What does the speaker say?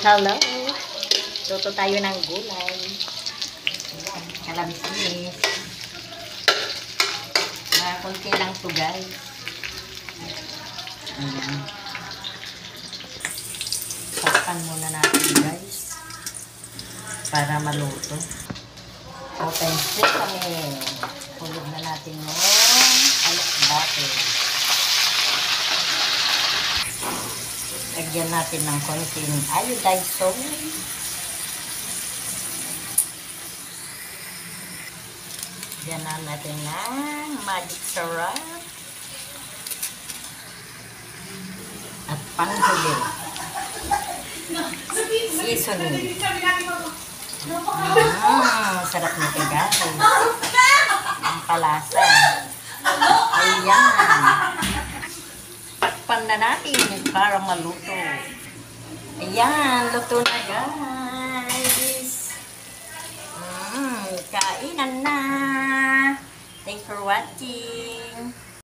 Hello! Luto tayo ng gulay. Ayan, kalabis-bis. Mga konti lang to guys. Ayan. Takpan muna natin guys. Para maluto. Open stick Lagyan natin ng konting iodized salt. Lagyan na natin ng magic syrup. At panghuli. Seasoning. Ah, sarap nito guys. Ang palasa. Ayan. Takpan na natin para maluto. Ayan, luto na guys. Mm, kainan na. Thanks for watching.